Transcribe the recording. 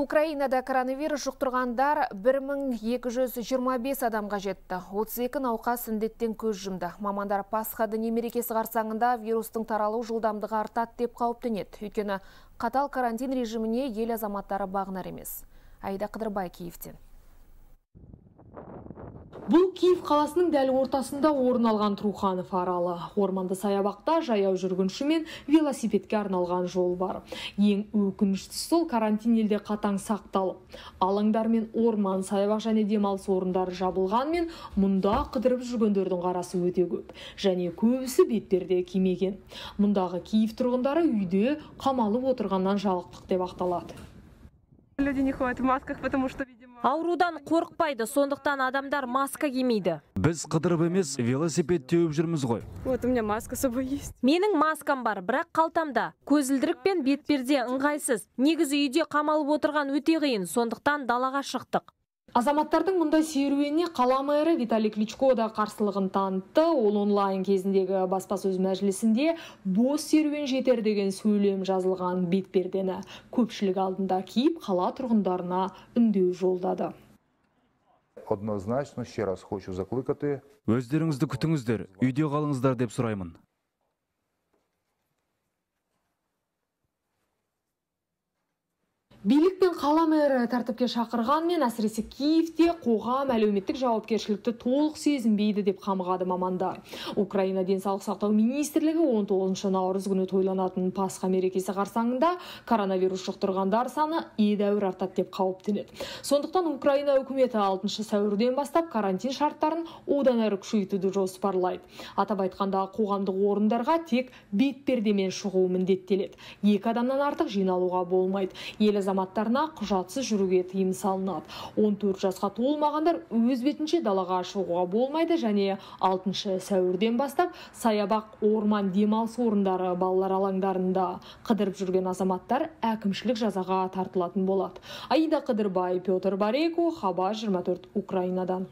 Украинада коронавирус жұқтырғандар 1225 адамға жетті. 32 науқас індеттен көз жұмды. Мамандар Пасха діни мерекесі қарсаңында вирустың таралу жылдамдығы артады деп қауіптенеді. Өйткені қатал карантин режиміне ел азаматтары бағынар емес. Айда Қыдырбай Киевтен. Бұл Киев қаласының дәл ортасында орын алған Труханов аралы. Орманды саябақта жаяу жүргінші мен велосипедке арналған жол бар. Ең өкініштісі сол карантин елде қатаң сақталып. Алаңдар мен орман, саябақ және демалыс орындары жабылғанмен, мұнда қыдырып жүргендердің қарасы өте көп. Және көбісі бетперде кимеген. Мұндағы Киев тұрғындары үйде қамалып отырғаннан жалықтық деп ақталады. Люди не ходят в масках, потому что. Аурудан қорықпайды сондықтан адамдар маска кимейді. Біз қыдырып емес велосипед теуіп жүрміз ғой. Вот у меня маска с собой есть. менің маскам бар бірақ қалтамда. Көзілдірік пен бетперде ыңғайсыз. Негізі үйде қамалып отырған өте қиын сондықтан далаға шықтық. Азаматтардың мұндай серуеніне қала мэрі Виталий Кличко да қарсылығын танытты. Ол онлайн кезіндегі баспасөз мәжілісінде бос серуен жетер деген сөйлем жазылған бетпердені көпшілік алдында киіп қала тұрғындарына үндеу жолдады. Однозначно ще раз хочу закликати өздеріңізді күтіңіздер үйде қалыңыздар деп сұраймын Билік пен қала мэрі тәртіпке шақырғанмен әсіресе Киевте қоғам әлеуметтік жауапкершілікті толық сезінбейді деп қамығады мамандар. Украина денсаулық сақтау министрлігі 19 наурыз күні тойланатын Пасха мерекесі қарсаңында коронавирус жұқтырғандар саны едәуір артады деп қауіптенеді. Сондықтан Украина үкіметі 6 сәуірден бастап карантин шарттарын одан әрі күшейтуді жоспарлайды. Атап айтқанда қоғамдық орындарға тек бетпердемен шығу міндеттеледі. Екі адамнан артық жиналуға болмайды. Ел азаматтарына құжатсыз жүруге тыйым салынады. 14 жасқа толмағандар өз бетінше далаға шығуға болмайды және 6 сәуірден бастап саябақ орман демалыс орындары балалар алаңдарында қыдырып жүрген азаматтар әкімшілік жазаға тартылатын болады. Аида қыдырбай петр бареко хабар 24 украинадан.